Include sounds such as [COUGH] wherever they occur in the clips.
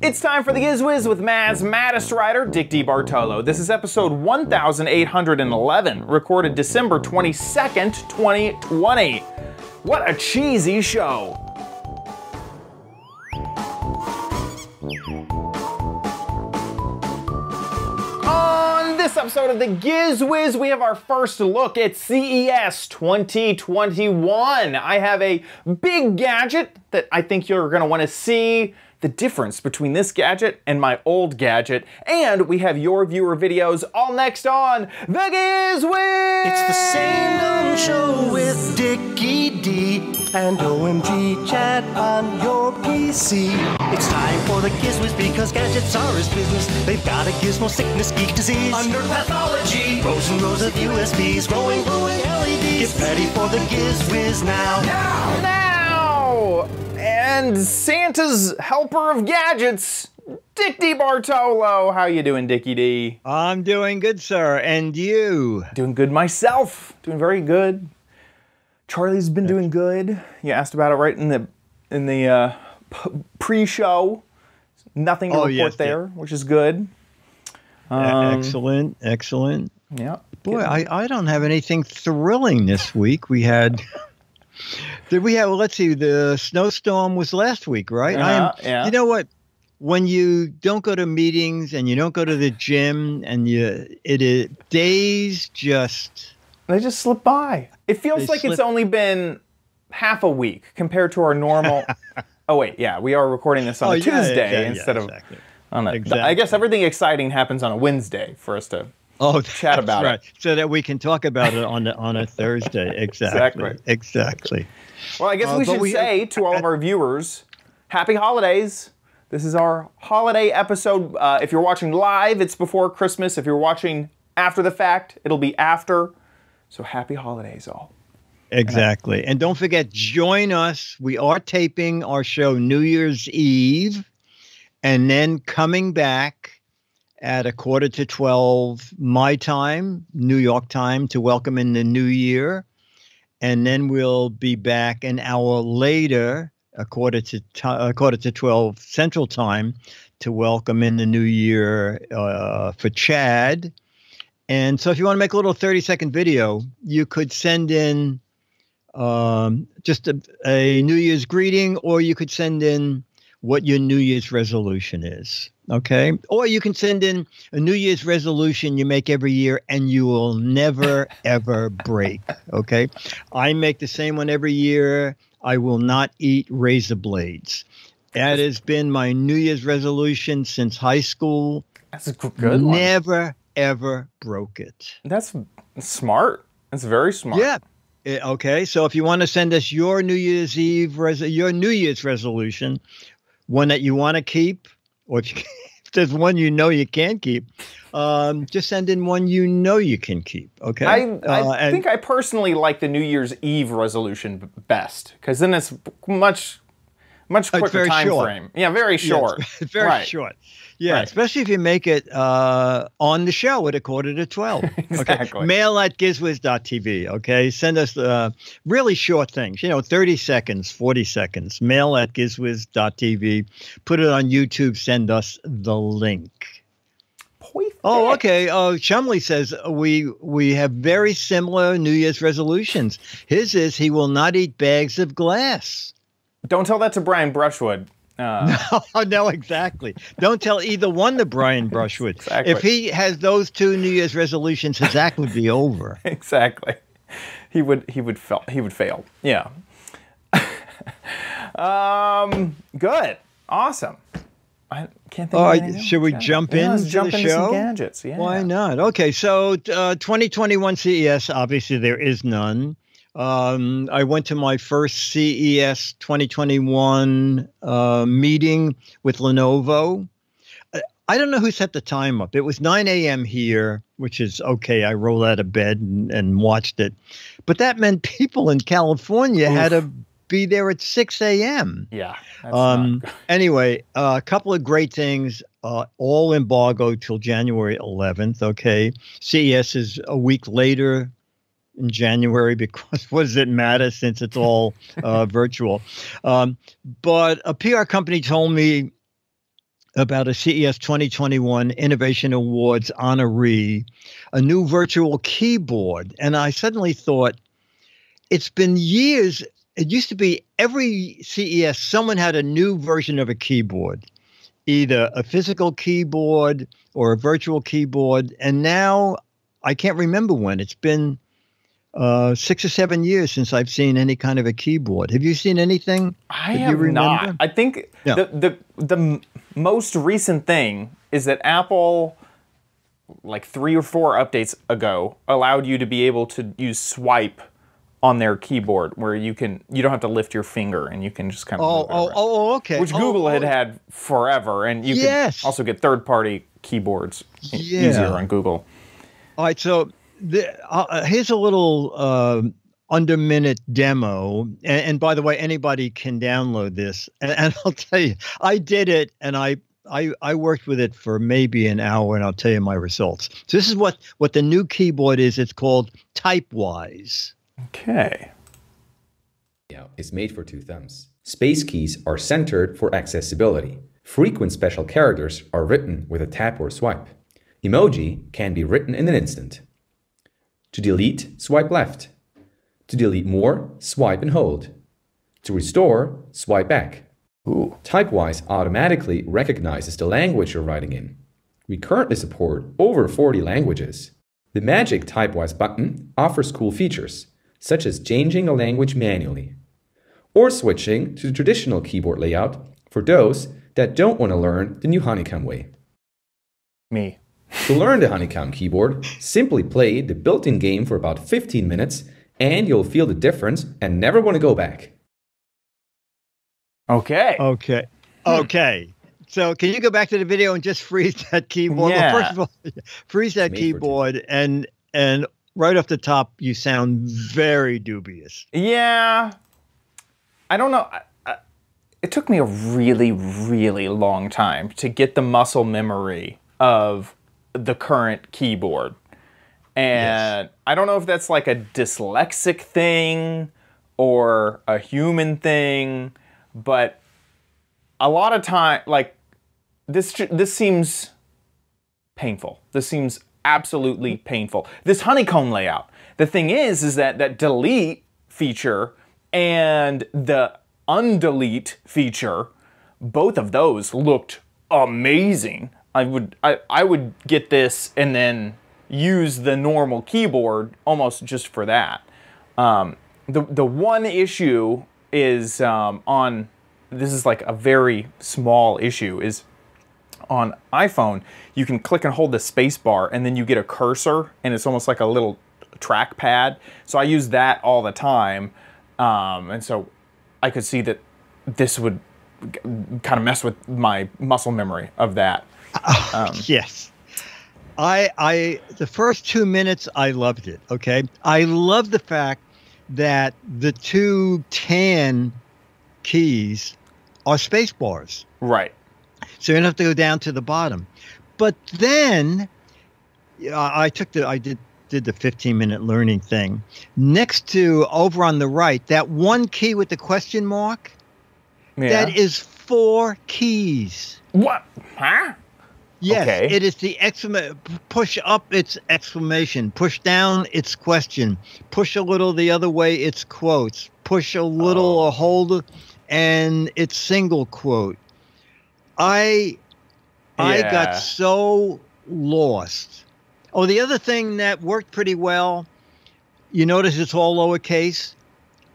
It's time for the Gizwiz with MAD's Maddest writer Dick DeBartolo. This is episode 1811, recorded December 22nd, 2020. What a cheesy show! On this episode of the Gizwiz, we have our first look at CES 2021. I have a big gadget that I think you're want to see the difference between this gadget and my old gadget. And we have your viewer videos all next on The Gizwiz! It's the same dumb show with Dickie D and OMG Chad on your PC. It's time for the Gizwiz because gadgets are his business. They've got a gizmo sickness, geek disease, under pathology, rows and rows of USBs, glowing, glowing LEDs. Get ready for the Gizwiz now. now! And Santa's helper of gadgets, Dick DeBartolo. How you doing, Dickie D? I'm doing good, sir. And you? Doing good myself. Doing very good. Charlie's been doing good. You asked about it right in the in the uh, pre-show. Nothing to Oh, report yes, there, which is good. Um, excellent, excellent. Yeah. Boy, I, I don't have anything thrilling this week. We had. [LAUGHS] Did we have? Well, let's see. The snowstorm was last week, right? I am. Uh, yeah. You know what? When you don't go to meetings and you don't go to the gym and you, it is days just. They just slip by. It feels They like it's only been half a week compared to our normal. [LAUGHS] oh wait, yeah, we are recording this on Oh, a yeah, Tuesday yeah, yeah, instead of exactly. on a. I Exactly. guess everything exciting happens on a Wednesday for us to. Oh, [LAUGHS] Chat that's about it. right. so that we can talk about it on a, on a Thursday. [LAUGHS] Exactly. Exactly. Exactly. Well, I guess Uh, we should we- say to all of our viewers, happy holidays. This is our holiday episode. Uh, if you're watching live, it's before Christmas. If you're watching after the fact, it'll be after. So happy holidays, all. Exactly. And don't forget, join us. We are taping our show New Year's Eve and then coming back at a quarter to 12 my time, New York time, to welcome in the new year. And then we'll be back an hour later, a quarter to ti a quarter to 12 Central Time, to welcome in the new year uh, for Chad. And so, if you want to make a little 30 second video, you could send in um, just a, a New Year's greeting, or you could send in what your New Year's resolution is. Okay. Or you can send in a New Year's resolution you make every year and you will never, [LAUGHS] ever break. Okay. I make the same one every year. I will not eat razor blades. That has been my New Year's resolution since high school. That's a good one. Never, ever broke it. That's smart. That's very smart. Yeah. Eh, Okay. So if you want to send us your New Year's Eve, res- your New Year's resolution, one that you want to keep, or if, you, there's one you know you can't keep, um, just send in one you know you can keep. Okay. I, I Uh, think I personally like the New Year's Eve resolution best because then it's much, much quicker very time short. frame. Yeah, very short. [LAUGHS] very Right. short. Yeah, Right. especially if you make it uh, on the show at a quarter to 12. [LAUGHS] Exactly. Okay. Mail at gizwiz.tv. Okay. Send us uh, really short things, you know, 30 seconds, 40 seconds. Mail at gizwiz.tv. Put it on YouTube. Send us the link. Oh, okay. Oh, Chumley says we we have very similar New Year's resolutions. His is he will not eat bags of glass. Don't tell that to Brian Brushwood. Uh, [LAUGHS] Oh, no, exactly. Don't tell either one to Brian [LAUGHS] Brushwood. Exactly. If he has those two New Year's resolutions, his act would be over. [LAUGHS] exactly. He would he would fail he would fail. Yeah. um good. Awesome. I can't think of anything should we jump yeah, in let's to jump the into some show? gadgets. Yeah. Why not? Okay, so uh, 2021 CES, obviously there is none. Um, I went to my first CES 2021 uh, meeting with Lenovo. I- don't know who set the time up. It was 9 a.m. here, which is okay. I rolled out of bed and, and watched it. But that meant [LAUGHS] people in California had to be there at 6 a.m. Yeah. Um, [LAUGHS] anyway, uh, a couple of great things. Uh, all embargo till January 11th. Okay, CES is a week later in January because [LAUGHS] what does it matter since it's all uh, virtual? Um, but a PR company told me about a CES 2021 Innovation Awards honoree, a new virtual keyboard. And I suddenly thought, it's been years. It used to be every CES, someone had a new version of a keyboard, either a physical keyboard or a virtual keyboard. And now I can't remember when. It's been uh, six or seven years since I've seen any kind of a keyboard. Have you seen anything? I have not. I think the, the the most recent thing is that Apple, like three or four updates ago, allowed you to be able to use swipe on their keyboard, where you can you don't have to lift your finger and you can just kind of Oh, oh, oh, okay. which Oh, Google had oh, had forever, and you Yes. can also get third party keyboards Yeah. easier on Google. All right, so the, uh, here's a little uh, under minute demo, and, and by the way, anybody can download this. And, [LAUGHS] and I'll tell you, I did it, and I, I I worked with it for maybe an hour, and I'll tell you my results. So this is what what the new keyboard is. It's called TypeWise. Okay. layout is made for two thumbs. Space keys are centered for accessibility. Frequent special characters are written with a tap or swipe. Emoji can be written in an instant. To delete, swipe left. To delete more, swipe and hold. To restore, swipe back. Ooh. TypeWise automatically recognizes the language you're writing in. We currently support over 40 languages. The Magic TypeWise button offers cool features, such as changing a language manually, or switching to the traditional keyboard layout for those that don't want to learn the new Honeycomb way. Me. To learn the Honeycomb keyboard, simply play the built in game for about 15 minutes and you'll feel the difference and never want to go back. Okay. Okay. Hmm. Okay. So can you go back to the video and just [LAUGHS] freeze that keyboard? Yeah. Well, first of all, [LAUGHS] freeze that It's made for two. keyboard and and right off the top, you sound very dubious. Yeah. I don't know. I, I, it took me a really, really long time to get the muscle memory of the current keyboard. And I don't know if that's like a dyslexic thing or a human thing, but a lot of time, like, this, this seems painful. This seems absolutely painful. This honeycomb layout. The thing is, is that that delete feature and the undelete feature, both of those looked amazing. I would I, I would get this and then use the normal keyboard almost just for that. Um, the the one issue is um, on this is like a very small issue is on iPhone, you can click and hold the space bar and then you get a cursor and it's almost like a little trackpad. So I use that all the time. Um, and so I could see that this would kind of mess with my muscle memory of that. [LAUGHS] Um, yes. I I the first 2 minutes I loved it, okay? I love the fact that the two tan keys are space bars. Right. So you don't have to go down to the bottom. But then I I took the I did did the 15 minute learning thing. Next to over on the right, that one key with the question mark, Yeah. that is four keys. what? Huh? Yes, Okay. it is the exclamation. Push up, it's exclamation. Push down, it's question. Push a little the other way, it's quotes. Push a little Oh. or hold, and it's single quote. I, I got so lost. Oh, the other thing that worked pretty well. You notice it's all lowercase.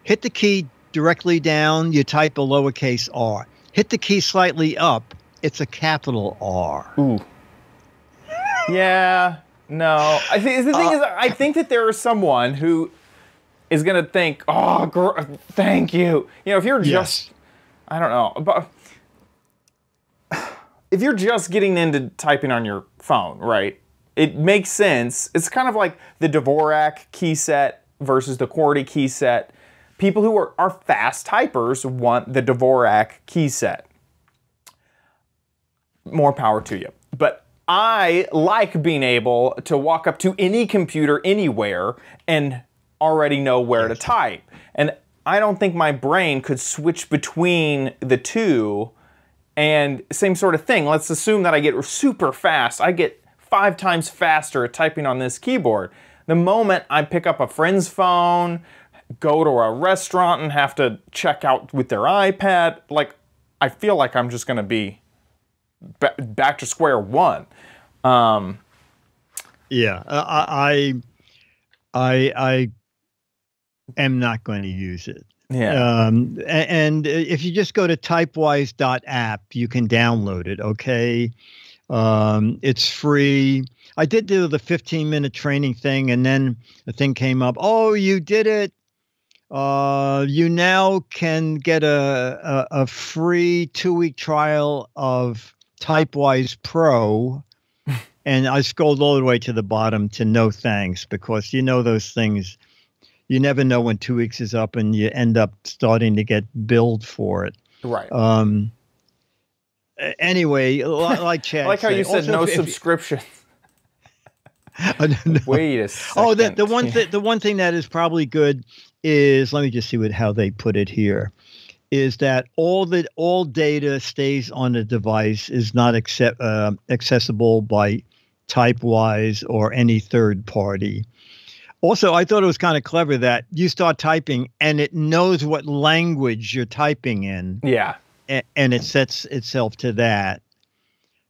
Hit the key directly down. You type a lowercase r. Hit the key slightly up. It's a capital R. Ooh. Yeah. No. I think the thing is, Uh, I think that there is someone who is gonna think, "Oh, gr- thank you." You know, if you're just, Yes. I don't know, but if you're just getting into typing on your phone, right? It makes sense. It's kind of like the Dvorak key set versus the QWERTY key set. People who are, are fast typers want the Dvorak key set more power to you. But I like being able to walk up to any computer anywhere and already know where to type. And I don't think my brain could switch between the two And same sort of thing. Let's assume that I get super fast. I get five times faster at typing on this keyboard. The moment I pick up a friend's phone, go to a restaurant and have to check out with their iPad, like I feel like I'm just going to be back to square one. Um, yeah, I, I, I am not going to use it. Yeah. Um, and if you just go to typewise.app, you can download it. Okay. Um, it's free. I did do the 15 minute training thing, and then the thing came up. Oh, you did it. Uh, you now can get a, a, a free two week trial of Typewise Pro. [LAUGHS] and I scrolled all the way to the bottom to no thanks because you know those things you never know when two weeks is up and you end up starting to get billed for it. Right. Um, anyway, [LAUGHS] like Chad, I like how said, you said no subscription. [LAUGHS] Wait a second. Oh, the, the one th- the one thing that is probably good is let me just see what how they put it here is that all the all data stays on the device is not accept, uh, accessible by Typewise or any third party. Also, I thought it was kind of clever that you start typing and it knows what language you're typing in. Yeah. And, and it sets itself to that.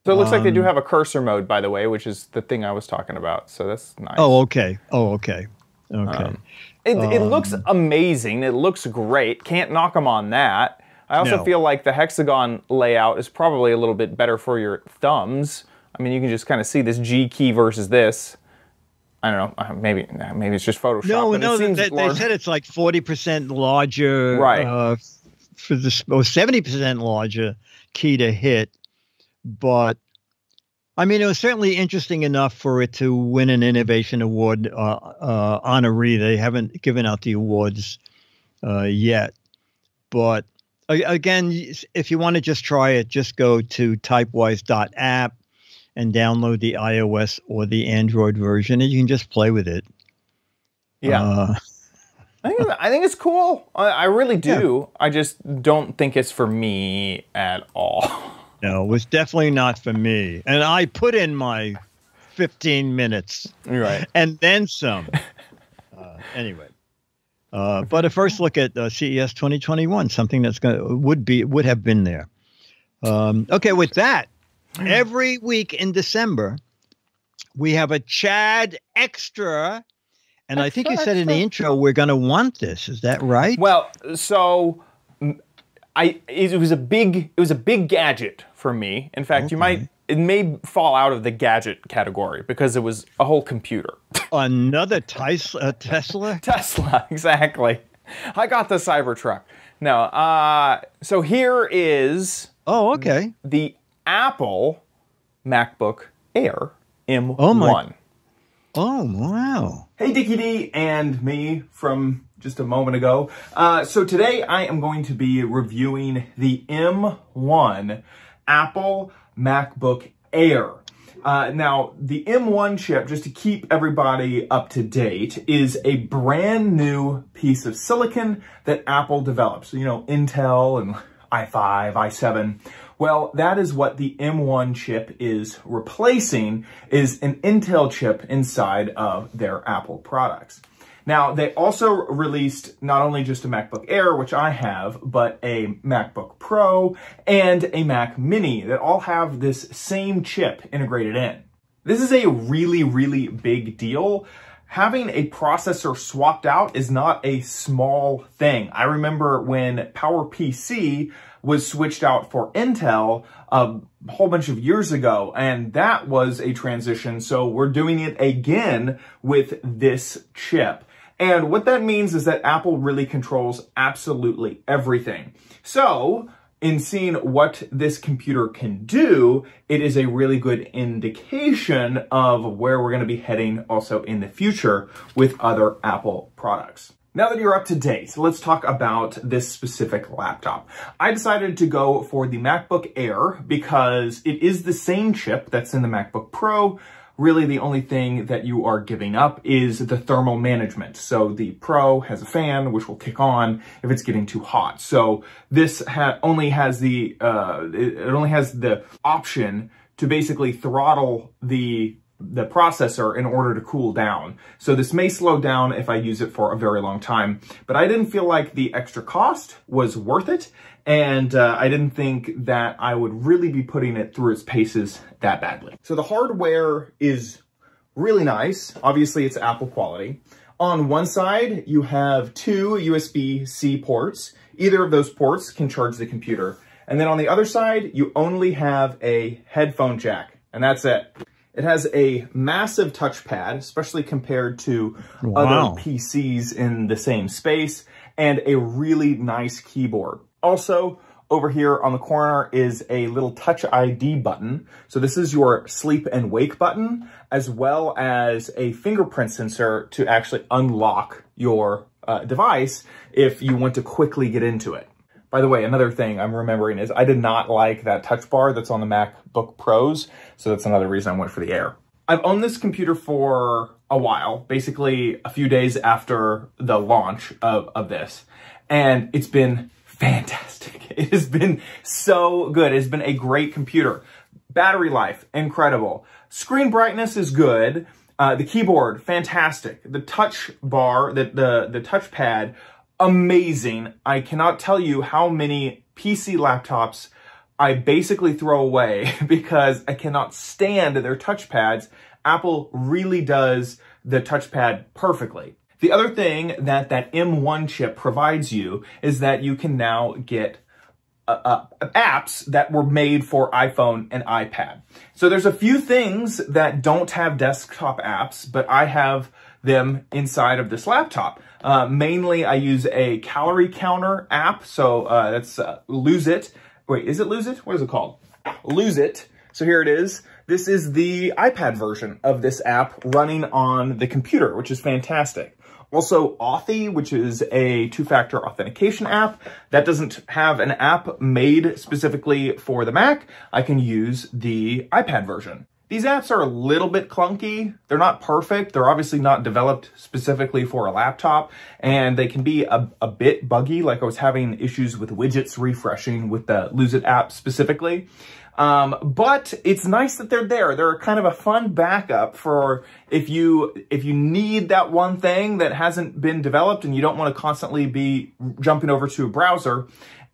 So it looks um, like they do um, have a cursor mode, by the way, which is the thing I was talking about. So that's nice. Oh, okay. Oh, okay. Okay. Um, it, um, it looks amazing. It looks great. Can't knock them on that. I also no. feel like the hexagon layout is probably a little bit better for your thumbs. I mean, you can just kind of see this G key versus this. I don't know. Uh, maybe maybe it's just Photoshop. No, no. They, they, said it's like forty percent larger, right? Uh, for this, or seventy percent larger key to hit. But I mean, it was certainly interesting enough for it to win an innovation award uh, uh, honoree. They haven't given out the awards uh, yet, but again, if you want to just try it, just go to typewise.app and download the iOS or the Android version, and you can just play with it. Yeah. Uh, [LAUGHS] I think, I think it's cool. I, I really do. Yeah. I just don't think it's for me at all. [LAUGHS] No, it was definitely not for me. And I put in my 15 minutes. Right. [LAUGHS] And then some. Uh, anyway. Uh, but a first look at uh, CES 2021, something that's going to would be would have been there. Um, okay, with that, every week in December, we have a Chad extra. And extra, I think you said extra. in the intro we're going to want this. Is that right? Well, so I it was a big it was a big gadget for me. In fact, okay. you might it may fall out of the gadget category because it was a whole computer. Another Tesla? Tesla? [LAUGHS] Tesla, exactly. I got the Cybertruck. No, uh, so here is. Oh, okay. The Apple MacBook Air M1. Oh, my. oh wow. Hey, Dickie D and me from just a moment ago. Uh, so today I am going to be reviewing the M1 Apple MacBook Air. Uh, now, the M1 chip, just to keep everybody up to date, is a brand new piece of silicon that Apple developed. So, you know, Intel and i5, i7. Well, that is what the M1 chip is replacing, is an Intel chip inside of their Apple products. Now, they also released not only just a MacBook Air, which I have, but a MacBook Pro and a Mac Mini that all have this same chip integrated in. This is a really, really big deal. Having a processor swapped out is not a small thing. I remember when PowerPC was switched out for Intel a whole bunch of years ago, and that was a transition. So we're doing it again with this chip. And what that means is that Apple really controls absolutely everything. So, in seeing what this computer can do, it is a really good indication of where we're going to be heading also in the future with other Apple products. Now that you're up to date, let's talk about this specific laptop. I decided to go for the MacBook Air because it is the same chip that's in the MacBook Pro, really the only thing that you are giving up is the thermal management. So the Pro has a fan, which will kick on if it's getting too hot. So this ha only has the, uh, it only has the option to basically throttle the the processor in order to cool down. So this may slow down if I use it for a very long time, but I didn't feel like the extra cost was worth it. And uh, I didn't think that I would really be putting it through its paces that badly. So the hardware is really nice. Obviously it's Apple quality. On one side, you have two USB-C ports. Either of those ports can charge the computer. And then on the other side, you only have a headphone jack, and that's it. It has a massive touchpad, especially compared to Wow. other PCs in the same space, and a really nice keyboard. Also, over here on the corner is a little touch ID button. So this is your sleep and wake button, as well as a fingerprint sensor to actually unlock your uh, device if you want to quickly get into it. By the way, another thing I'm remembering is I did not like that touch bar that's on the MacBook Pros, so that's another reason I went for the Air. I've owned this computer for a while, basically a few days after the launch of, of this, and it's been fantastic. [LAUGHS] It has been so good. It's been a great computer. Battery life, incredible. Screen brightness is good. Uh, the keyboard, fantastic. The touch bar, the, the, the touchpad, amazing. I cannot tell you how many PC laptops I basically throw away [LAUGHS] because I cannot stand their touchpads. Apple really does the touchpad perfectly. The other thing that that M1 chip provides you is that you can now get uh, uh, apps that were made for iPhone and iPad. So there's a few things that don't have desktop apps, but I have them inside of this laptop. Uh, mainly, I use a calorie counter app. So uh, that's uh, Lose It. Wait, is it Lose It? What is it called? Lose It. So here it is. This is the iPad version of this app running on the computer, which is fantastic. Also, Authy, which is a two-factor authentication app. That doesn't have an app made specifically for the Mac. I can use the iPad version. These apps are a little bit clunky. They're not perfect. They're obviously not developed specifically for a laptop, and they can be a, a bit buggy, like I was having issues with widgets refreshing with the Lose It app specifically. Um, but it's nice that they're there. They're kind of a fun backup for if you if you need that one thing that hasn't been developed and you don't want to constantly be jumping over to a browser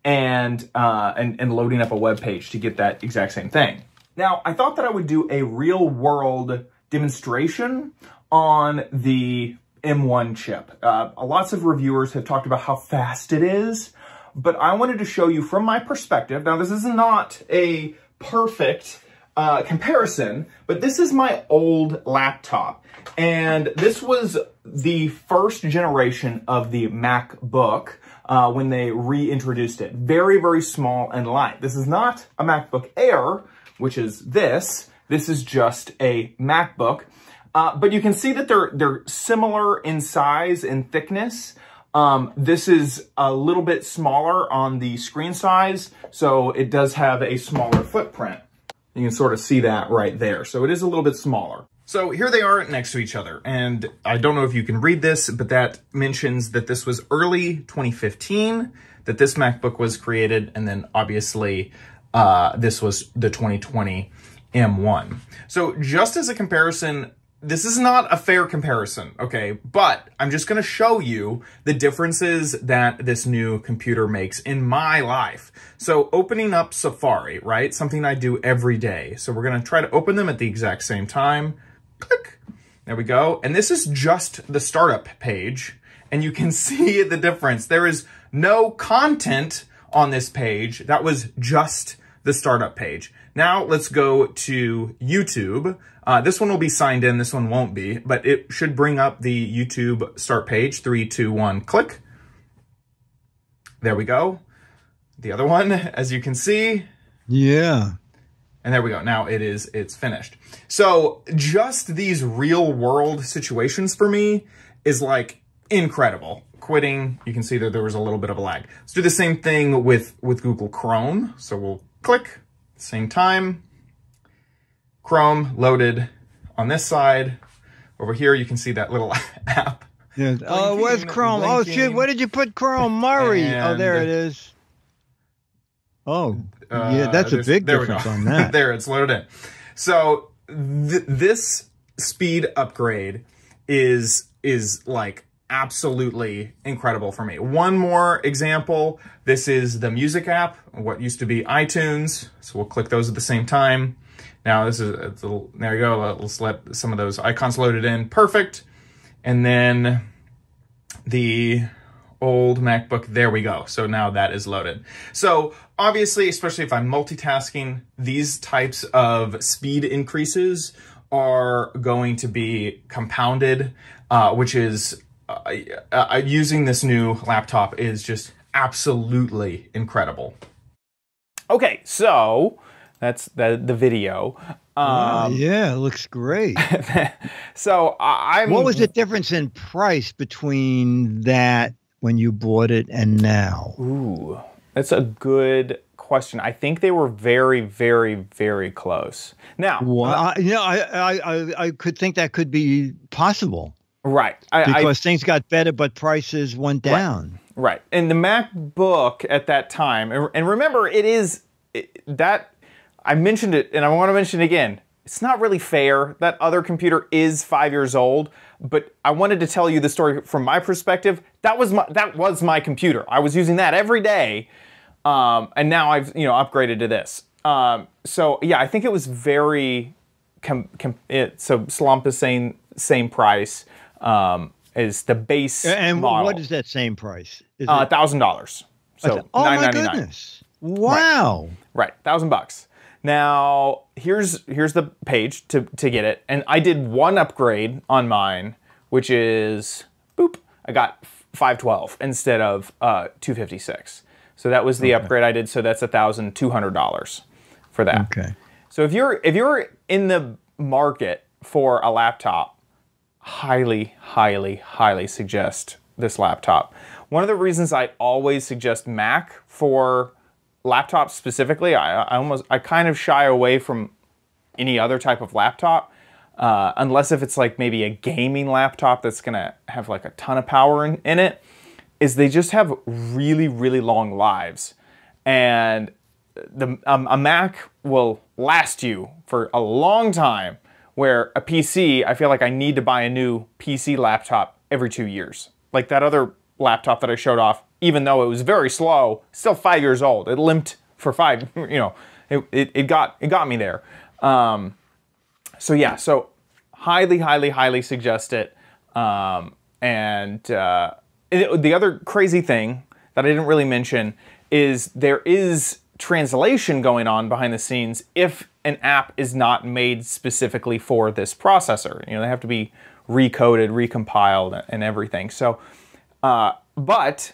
and uh, and, and loading up a web page to get that exact same thing. Now, I thought that I would do a real world demonstration on the M1 chip. Uh, lots of reviewers have talked about how fast it is, but I wanted to show you from my perspective. Now, this is not a perfect uh, comparison, but this is my old laptop. And this was the first generation of the MacBook uh, when they reintroduced it. Very, very small and light. This is not a MacBook Air, which is this. This is just a MacBook. Uh, but you can see that they're, they're similar in size and thickness. Um, this is a little bit smaller on the screen size, so it does have a smaller footprint. You can sort of see that right there. So it is a little bit smaller. So here they are next to each other. And I don't know if you can read this, but that mentions that this was early 2015, that this MacBook was created. And then obviously uh, this was the 2020 M1. So just as a comparison, this is not a fair comparison, okay? But I'm just gonna show you the differences that this new computer makes in my life. So opening up Safari, right? Something I do every day. So we're gonna try to open them at the exact same time. Click, there we go. And this is just the startup page. And you can [LAUGHS] see the difference. There is no content on this page. That was just the startup page. Now let's go to YouTube. Uh, this one will be signed in, this one won't be, but it should bring up the YouTube start page. Three, two, one, click. There we go. The other one, [LAUGHS] as you can see, Yeah. and there we go. Now it is, it's finished. So just these real world situations for me is like incredible. Quitting, you can see that there was a little bit of a lag. Let's do the same thing with, with Google Chrome. So we'll click, same time, Chrome loaded on this side. Over here, you can see that little [LAUGHS] app. Yeah. Oh, where's Blinking, Chrome? Oh, shit. Where did you put Chrome? Murray. oh, there it is. Oh, yeah, Uh, that's a big there we difference go. on that. [LAUGHS] there, it's loaded in. So th- this speed upgrade is is like absolutely incredible for me. One more example. This is the music app, what used to be iTunes. So we'll click those at the same time. Now this is little, there you go. Let's let some of those icons loaded in. Perfect. And then the old MacBook. There we go. So now that is loaded. So obviously, especially if I'm multitasking, these types of speed increases are going to be compounded, uh, which is uh, uh, using this new laptop is just absolutely incredible. Okay, so that's the the video. Um, yeah, it looks great. [LAUGHS] so I, I'm what was the difference in price between that when you bought it and now? Ooh, that's a good question. I think they were very, very, very close. Now, Well, uh, I, you know, I, I, I, I could think that could be possible right, I, I, because things got better, but prices went down. right, and the MacBook at that time, and, and remember, it is it, that I mentioned it, and I want to mention it again. It's not really fair. That other computer is five years old, but I wanted to tell you the story from my perspective. That was my that was my computer. I was using that every day, um, and now I've you know upgraded to this. Um, so yeah, I think it was very. Com, com, it, so Slump is saying same price um, is the base And model. what is that same price? Is uh, $1,000. So oh my goodness! Wow. Right, thousand bucks. Now here's here's the page to to get it, and I did one upgrade on mine, which is boop. I got five twelve instead of uh, two fifty six. So that was the upgrade I did. So that's a thousand two hundred dollars for that. Okay. So if you're if you're in the market for a laptop, highly, highly, highly suggest this laptop. One of the reasons I always suggest Mac for laptops specifically, I, I almost I kind of shy away from any other type of laptop, uh, unless if it's like maybe a gaming laptop that's gonna have like a ton of power in, in it, is they just have really, really long lives. And the um, a Mac will last you for a long time. Where a PC, I feel like I need to buy a new PC laptop every two years. Like that other laptop that I showed off, even though it was very slow, still five years old. It limped for five. [LAUGHS] You know, it, it, it got it got me there. Um, so yeah, so highly, highly, highly suggest it. Um, and uh, it- the other crazy thing that I didn't really mention is there is translation going on behind the scenes if an app is not made specifically for this processor. You know, they have to be recoded, recompiled, and everything. So, uh, but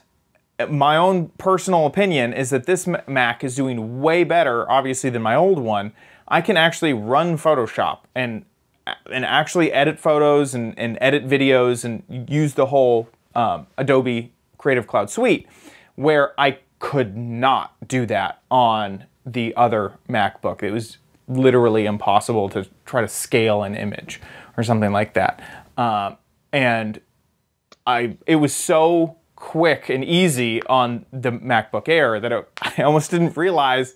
my own personal opinion is that this Mac is doing way better, obviously, than my old one. I can actually run Photoshop and and actually edit photos and, and edit videos and use the whole um, Adobe Creative Cloud suite, where I could not do that on the other MacBook. It was literally impossible to try to scale an image or something like that. Um, and I it was so quick and easy on the MacBook Air that it, [LAUGHS] I almost didn't realize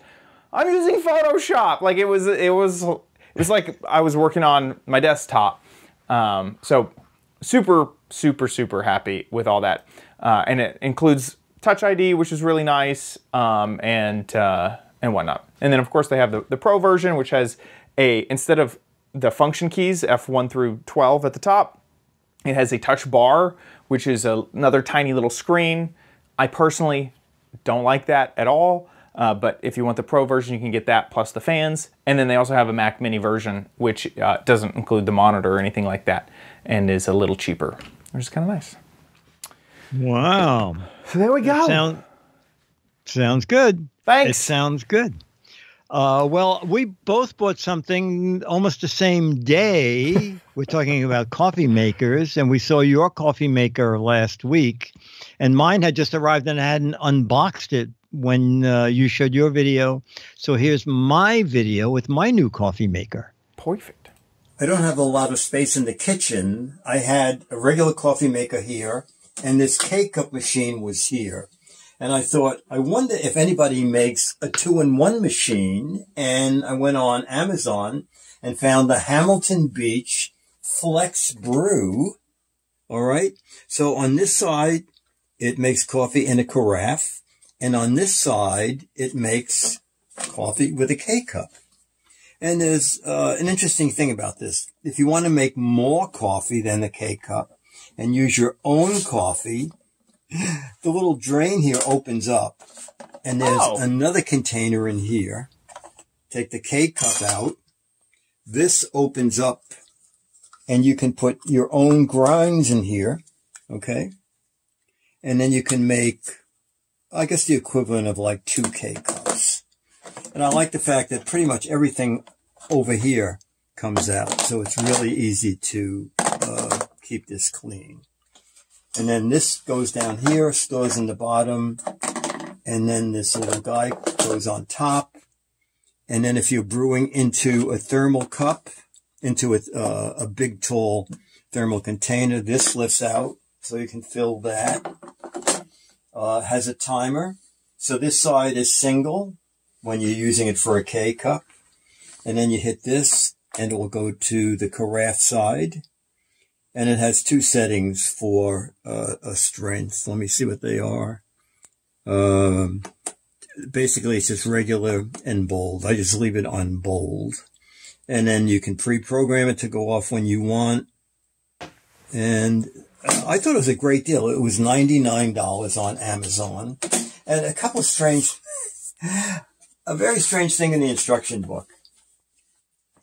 I'm using Photoshop. Like it was it was it was like I was working on my desktop. Um, so super super super happy with all that, uh, and it includes Touch ID, which is really nice, um, and uh, and whatnot. And then of course they have the, the Pro version, which has a instead of the function keys F1 through 12 at the top, it has a touch bar, which is a, another tiny little screen. I personally don't like that at all, uh, but if you want the Pro version, you can get that plus the fans. And then they also have a Mac Mini version, which uh, doesn't include the monitor or anything like that, and is a little cheaper, which is kind of nice. Wow. So there we go. Sound, sounds good. Thanks. It sounds good. Uh, well, we both bought something almost the same day. [LAUGHS] We're talking about coffee makers, and we saw your coffee maker last week, and mine had just arrived, and I hadn't unboxed it when uh, you showed your video. So here's my video with my new coffee maker. Perfect. I don't have a lot of space in the kitchen. I had a regular coffee maker here and this K-cup machine was here. And I thought, I wonder if anybody makes a two-in-one machine. And I went on Amazon and found the Hamilton Beach Flex Brew. All right. So on this side, it makes coffee in a carafe. And on this side, it makes coffee with a K-cup. And there's uh, an interesting thing about this. If you want to make more coffee than the K-cup and use your own coffee, the little drain here opens up and there's Oh. another container in here. Take the K cup out. This opens up and you can put your own grinds in here. Okay. And then you can make, I guess the equivalent of like two K cups. And I like the fact that pretty much everything over here comes out. So it's really easy to uh, keep this clean. And then this goes down here, stores in the bottom. And then this little guy goes on top. And then if you're brewing into a thermal cup, into a, uh, a big tall thermal container, this lifts out so you can fill that. Uh, has a timer. So this side is single when you're using it for a K cup. And then you hit this and it will go to the carafe side and it has two settings for uh, a strength. Let me see what they are. Um, basically, it's just regular and bold. I just leave it on bold. And then you can pre-program it to go off when you want. And uh, I thought it was a great deal. It was $99 on Amazon. And a couple of strange, [LAUGHS] a very strange thing in the instruction book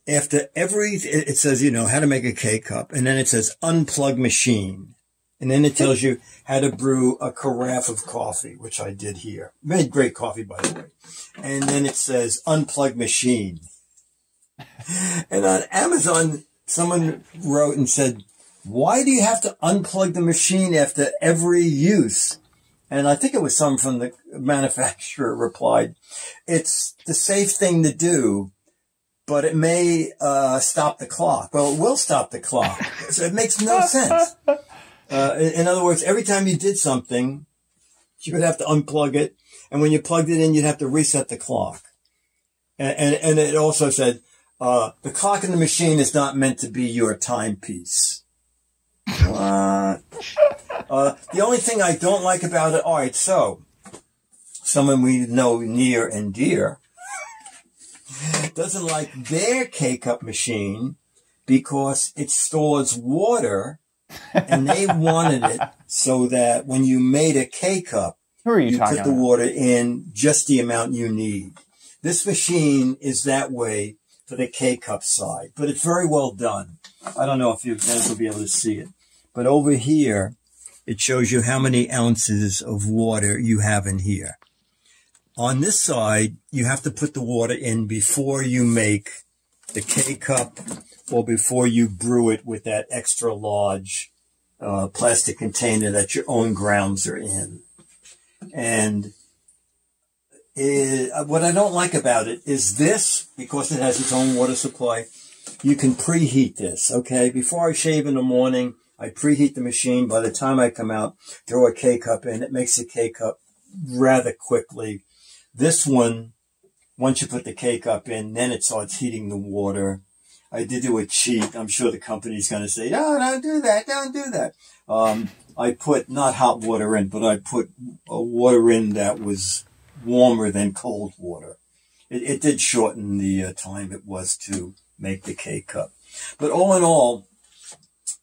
after every, it says, you know, how to make a K cup, and then it says unplug machine. And then it tells you how to brew a carafe of coffee, which I did here. Made great coffee, by the way. And then it says unplug machine. [LAUGHS] And on Amazon, someone wrote and said, why do you have to unplug the machine after every use? And I think it was some from the [LAUGHS] manufacturer replied, it's the safe thing to do, but it may uh, stop the clock. Well, it will stop the clock. [LAUGHS] so it makes no sense. Uh, in, in other words, every time you did something, you would have to unplug it. And when you plugged it in, you'd have to reset the clock. And, and, and it also said, uh, the clock in the machine is not meant to be your timepiece. What? [LAUGHS] Uh, the only thing I don't like about it, all right, so someone we know near and dear doesn't like their K-cup machine because it stores water and they [LAUGHS] wanted it so that when you made a K-cup, Who are you, you talking put the about? water in just the amount you need. This machine is that way for the K-cup side, but it's very well done. I don't know if you guys will be able to see it, but over here, it shows you how many ounces of water you have in here. On this side, you have to put the water in before you make the K cup or before you brew it with that extra large uh, plastic container that your own grounds are in. And it, what I don't like about it is this, because it has its own water supply, you can preheat this, okay? Before I shave in the morning, I preheat the machine. By the time I come out, throw a K cup in, it makes a K-cup rather quickly. This one, once you put the K-cup in, then it starts heating the water. I did do a cheat. I'm sure the company's going to say, no, don't do that. Don't do that. Um, I put not hot water in, but I put a water in that was warmer than cold water. It, it did shorten the uh, time it was to make the K-cup. But all in all,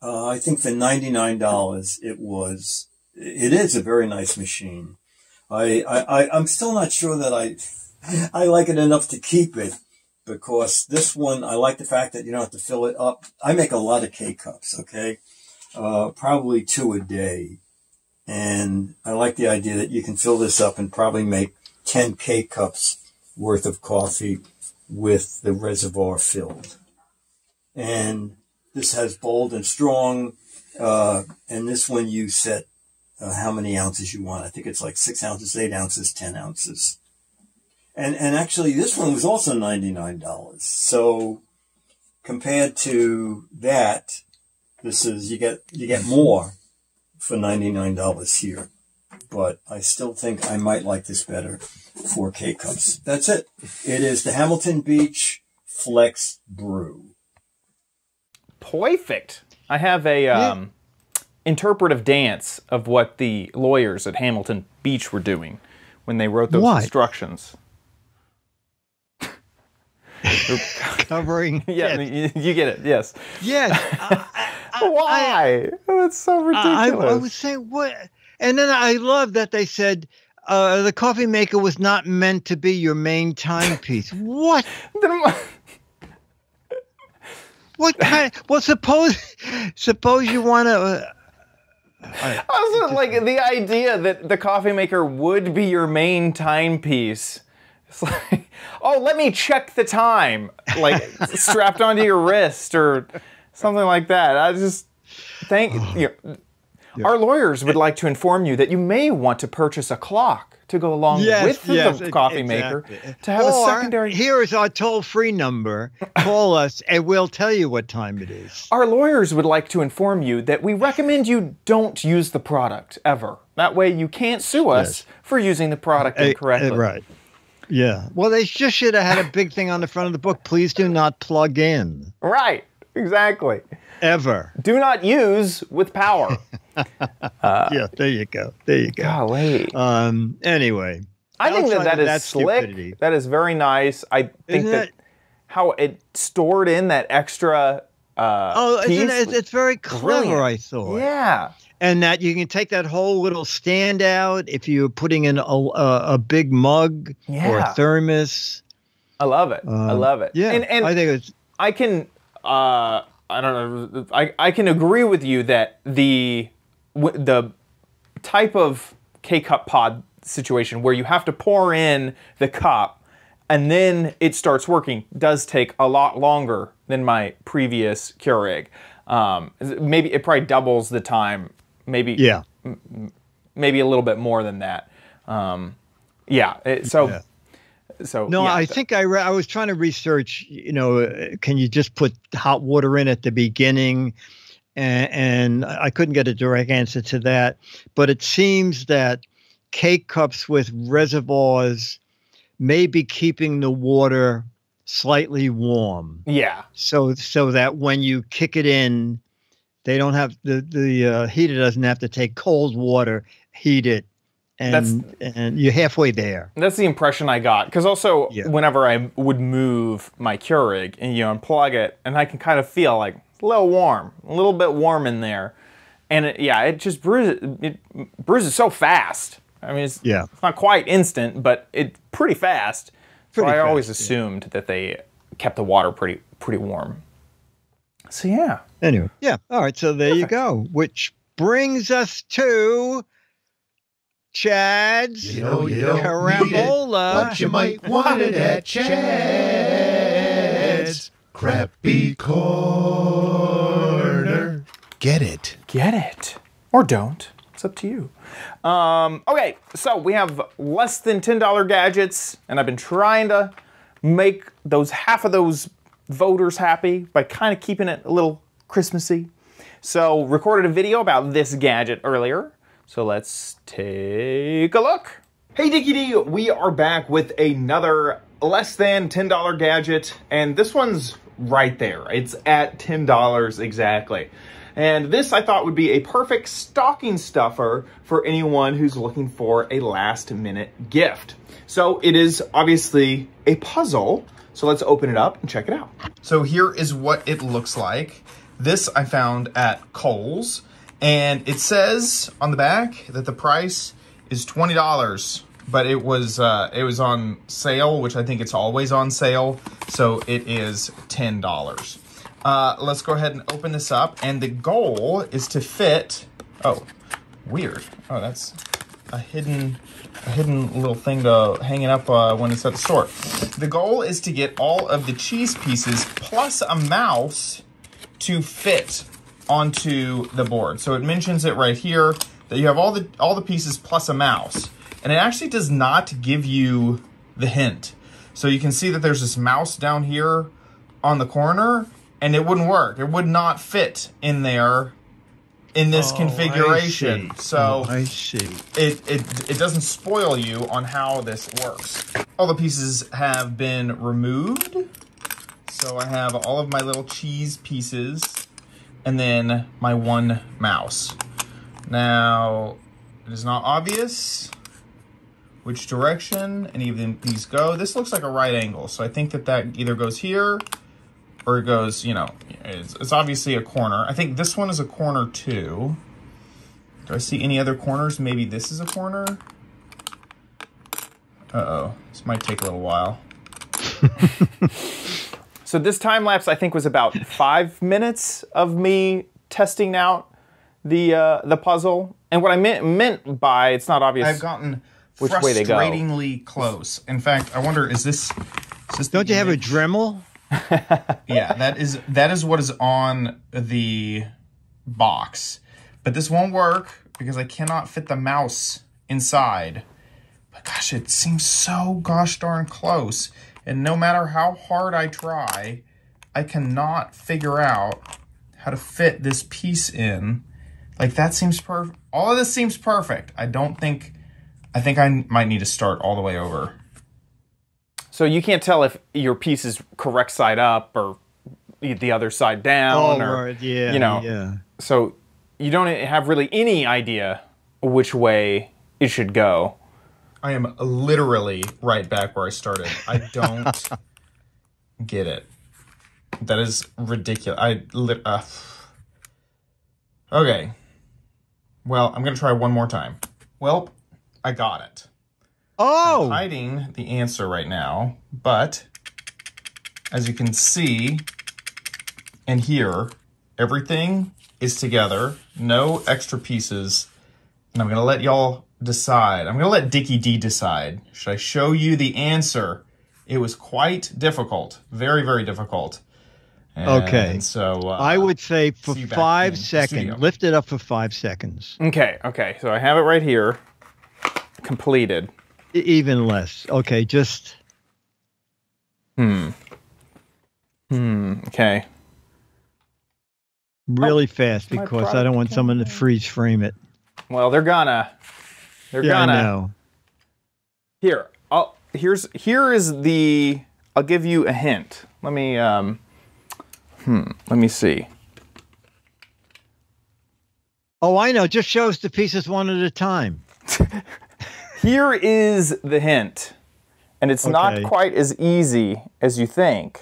uh, I think for $99, it was, it is a very nice machine. I, I, I'm still not sure that I, I like it enough to keep it because this one, I like the fact that you don't have to fill it up. I make a lot of K cups, okay? Uh, probably two a day. And I like the idea that you can fill this up and probably make 10 K cups worth of coffee with the reservoir filled. And this has bold and strong, uh, and this one you set uh, how many ounces you want. I think it's like six ounces, eight ounces, 10 ounces. And, and actually this one was also $99. So compared to that, this is you get you get more for ninety nine dollars here. But I still think I might like this better for K cups. That's it. It is the Hamilton Beach Flex Brew. Perfect. I have a um, interpretive dance of what the lawyers at Hamilton Beach were doing when they wrote those What? instructions. [LAUGHS] Covering. [LAUGHS] Yeah, you, you get it. Yes. Yes. [LAUGHS] I, Why? That's so ridiculous. I was saying what, and then I love that they said uh, the coffee maker was not meant to be your main timepiece. what? What kind? well, suppose suppose you want to. Uh, Also, like the idea that the coffee maker would be your main timepiece. It's like, oh, let me check the time, like strapped onto your wrist or something like that. I just think you know, our lawyers would like to inform you that you may want to purchase a clock to go along yes, with yes, the coffee maker to have a secondary. Here is our toll-free number. [LAUGHS] Call us, and we'll tell you what time it is. Our lawyers would like to inform you that we recommend you don't use the product ever. That way you can't sue us Yes. for using the product Eh, incorrectly. eh, right. Yeah. Well, they just should have had a big thing on the front of the book. Please do not plug in Right. Exactly. ever. Do not use with power. [LAUGHS] yeah. There you go. There you go. Golly. Um. Anyway. I think that that is slick. stupidity- That is very nice. I think Isn't that it? how it stored in that extra uh Oh, it's, it's very clever. brilliant. I thought. Yeah. and that you can take that whole little stand out if you're putting in a, a, a big mug or a thermos. I love it. I Um, love it. Yeah, And and I think it's I can uh I don't know I, I can agree with you that the the type of K-cup pod situation where you have to pour in the cup and then it starts working does take a lot longer than my previous Keurig. Um, maybe it probably doubles the time. Maybe yeah. maybe a little bit more than that. Um, yeah. it- so Yeah. so No, yeah, I th- think I re- I was trying to research. You know, can you just put hot water in at the beginning? And, and I couldn't get a direct answer to that. But it seems that K-cups with reservoirs may be keeping the water slightly warm. yeah. so so that when you kick it in, they don't have the the uh, heater doesn't have to take cold water, heat it, and and you're halfway there. That's the impression I got. Because also, Yeah. whenever I would move my Keurig and you unplug it, and I can kind of feel like it's a little warm, a little bit warm in there, and it, yeah, it just bruises. It bruises so fast. I mean, it's, Yeah. it's not quite instant, but it's pretty fast. Pretty so I fast, always yeah. assumed that they kept the water pretty pretty warm. So yeah, Anyway, yeah. All right, so there you go. Which brings us to Chad's You know you don't it, but you might want it at Chad's Crappy Corner. Get it. get it or don't. It's up to you. Um, okay, so we have less than $10 gadgets, and I've been trying to make those half of those voters happy by kind of keeping it a little Christmassy. So, recorded a video about this gadget earlier. So, let's take a look. Hey Dickie D, we are back with another less than $10 gadget, and this one's right there. It's at $10 exactly. And this I thought would be a perfect stocking stuffer for anyone who's looking for a last minute gift. So it is obviously a puzzle. So let's open it up and check it out. So here is what it looks like. This I found at Kohl's and it says on the back that the price is $20, but it was uh, it was on sale, which I think it's always on sale. So it is $10. Uh, let's go ahead and open this up. And the goal is to fit. Oh, weird. Oh, that's a hidden, a hidden little thing to hang it up uh, when it's at the store. The goal is to get all of the cheese pieces plus a mouse to fit onto the board. So it mentions it right here that you have all the all the pieces plus a mouse, and it actually does not give you the hint. So you can see that there's this mouse down here on the corner, and it wouldn't work. It would not fit in there in this Oh, configuration. So Oh, I see. it, it it doesn't spoil you on how this works. All the pieces have been removed. So I have all of my little cheese pieces and then my one mouse. Now, it is not obvious which direction any of them- these go. This looks like a right angle, so I think that that either goes here or it goes, you know, it's, it's obviously a corner. I think this one is a corner too. Do I see any other corners? Maybe this is a corner. Uh-oh, this might take a little while. [LAUGHS] so this time lapse, I think, was about five minutes of me testing out the uh, the puzzle. And what I meant meant by it's not obvious. I've gotten Which way they go. frustratingly close. In fact, I wonder is this? Is this Don't you have a? Dremel? [LAUGHS] Yeah, that is that is what is on the box. But this won't work because I cannot fit the mouse inside. But gosh, it seems so gosh darn close. And no matter how hard I try, I cannot figure out how to fit this piece in. Like that seems perfect. All of this seems perfect. I don't think I think I might need to start all the way over. So you can't tell if your piece is correct side up or the other side down, oh, or right, yeah, you know. yeah. So you don't have really any idea which way it should go. I am literally right back where I started. I don't [LAUGHS] get it. That is ridiculous. I li- uh, okay. Well, I'm gonna try one more time. Well, I got it. Oh, Hiding the answer right now, but as you can see and hear, everything is together. No extra pieces. And I'm gonna let y'all decide. I'm gonna let Dickie D decide. Should I show you the answer? It was quite difficult. Very, very difficult. And Okay. So uh, I would say for see you back in five seconds. Lift it up for five seconds. Okay, okay. So I have it right here, completed. Even less. Okay, just Hmm. Hmm. Okay. really fast because I don't want someone to freeze frame it. Well, they're gonna. They're Yeah, I gonna. know. Here, I'll, here's here is the. I'll give you a hint. Let me um. Hmm. Let me see. Oh, I know. Just shows the pieces one at a time. [LAUGHS] Here is the hint, and it's not quite as easy as you think,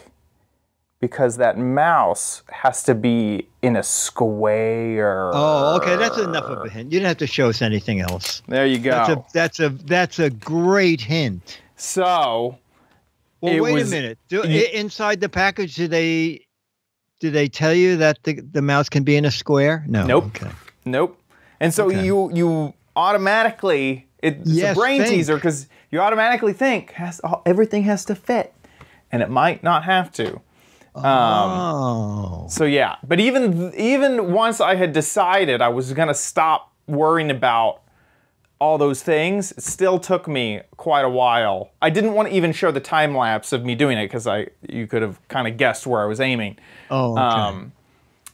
because that mouse has to be in a square. Oh, okay. That's enough of a hint. You don't have to show us anything else. There you go. That's a that's a that's a great hint. so Well, wait was- a minute. Do, you- inside the package, do they do they tell you that the, the mouse can be in a square? No. Nope. Okay. Nope. And so Okay. you you automatically it's Yes, a brain think. teaser because you automatically think has all, everything has to fit, and it might not have to. oh. So yeah, but even even once I had decided I was gonna stop worrying about all those things, it still took me quite a while. I didn't want to even show the time lapse of me doing it because I you could have kind of guessed where I was aiming. Oh. Okay. Um,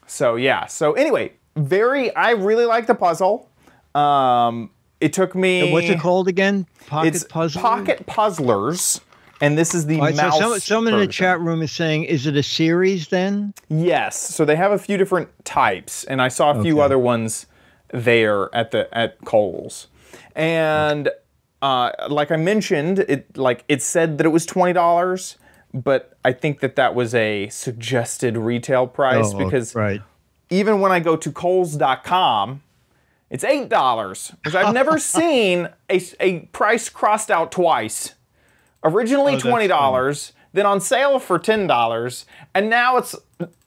so yeah. So anyway, very. I really like the puzzle. Um, it took me. What's it called again? Pocket It's puzzle. Pocket Puzzlers, and this is the right, so mouse. some, someone in the chat room is saying, is it a series then? Yes. So they have a few different types, and I saw a few Okay. other ones there at the at Kohl's, and uh, like I mentioned, it like it said that it was twenty dollars, but I think that that was a suggested retail price Oh, because right. even when I go to Kohl's.com, it's eight dollars because I've never [LAUGHS] seen a, a price crossed out twice. Originally Oh, that's twenty dollars, then on sale for ten dollars, and now it's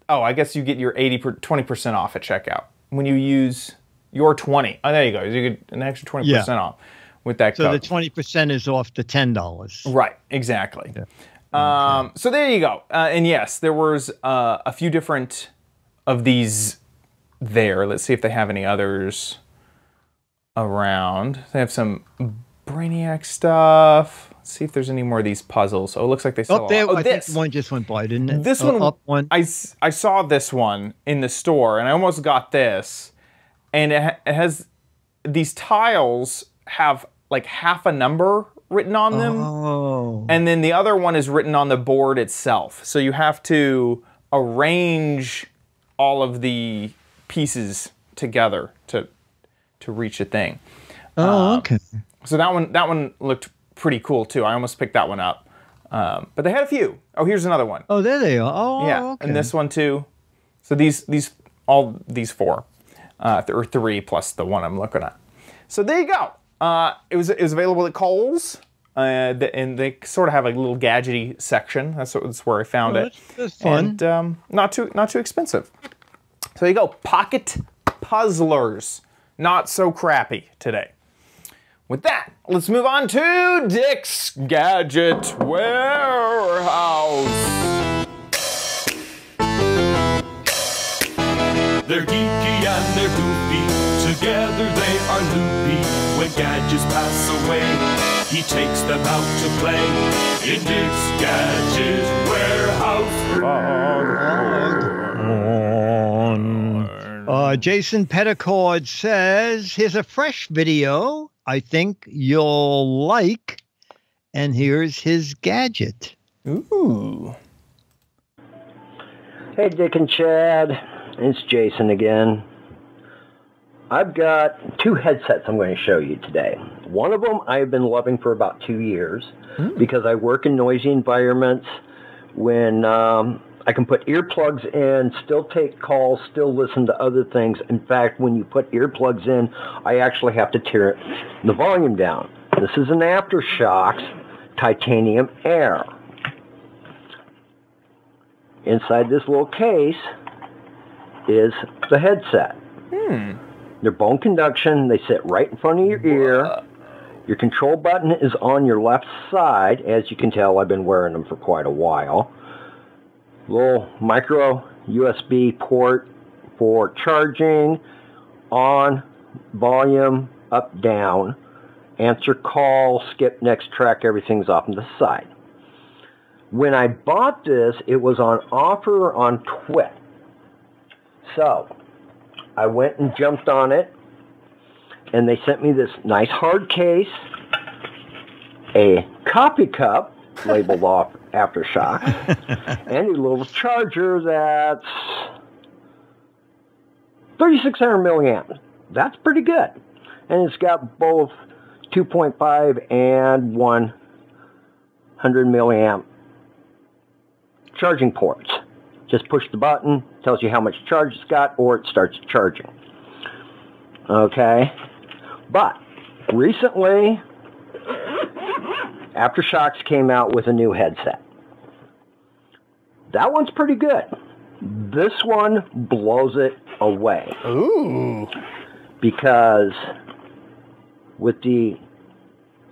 oh, I guess you get your 80 20 percent off at checkout when you use your twenty. Oh, there you go. You get an extra twenty percent off with that So the twenty percent is off the ten dollars. Right, exactly. Um, so there you go. Uh, and yes, there was uh, a few different of these there. Let's see if they have any others around. They have some Brainiac stuff. Let's see if there's any more of these puzzles. Oh, it looks like they sell. Up there. Oh, I this one just went by, didn't it? this Uh, one. I, I saw this one in the store and I almost got this. And it, ha- it has these tiles have like half a number written on them. oh, And then the other one is written on the board itself. So you have to arrange all of the pieces together to to reach a thing. oh, okay. So that one that one looked pretty cool too. I almost picked that one up. Um, but they had a few. Oh, here's another one. Oh, there they are. Oh, Yeah, okay. and this one too. So these these all these four, uh, or three plus the one I'm looking at. So there you go. Uh, it was it was available at Kohl's, uh, and they sort of have a little gadgety section. That's, that's where I found Oh, it. that's fun. And um, not too not too expensive. So there you go. Pocket puzzlers. Not so crappy today. With that, let's move on to Dick's Gadget Warehouse. They're geeky and they're goofy. Together they are loopy. When gadgets pass away, he takes them out to play. In Dick's Gadget Warehouse. Uh, Jason Petticord says, "Here's a fresh video. I think you'll like." And here's his gadget. Ooh. Hey, Dick and Chad. It's Jason again. I've got two headsets I'm going to show you today. One of them I've been loving for about two years because I work in noisy environments when um, I can put earplugs in, still take calls, still listen to other things. In fact, when you put earplugs in, I actually have to tear the volume down. This is an AfterShokz titanium air. Inside this little case is the headset. Hmm. They're bone conduction. They sit right in front of your ear. Your control button is on your left side. As you can tell, I've been wearing them for quite a while. Little micro USB port for charging, on, volume, up, down. Answer call, skip next track, everything's off on the side. When I bought this, it was on offer on TWiT. So, I went and jumped on it, and they sent me this nice hard case, a coffee cup labeled off Aftershock, [LAUGHS] and a little charger that's 3600 milliamp. That's pretty good. And it's got both 2.5 and 100 milliamp charging ports. Just push the button, tells you how much charge it's got, or it starts charging. Okay? But recently, AfterShokz came out with a new headset. That one's pretty good. This one blows it away Ooh. because with the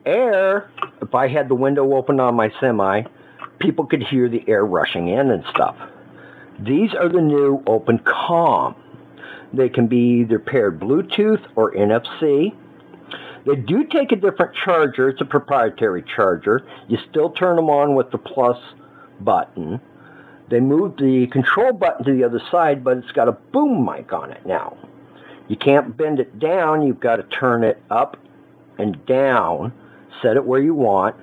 air, if I had the window open on my semi, people could hear the air rushing in and stuff. These are the new OpenComm. They can be either paired Bluetooth or NFC. They do take a different charger. It's a proprietary charger. You still turn them on with the plus button. They moved the control button to the other side, but it's got a boom mic on it now. You can't bend it down. You've got to turn it up and down, set it where you want.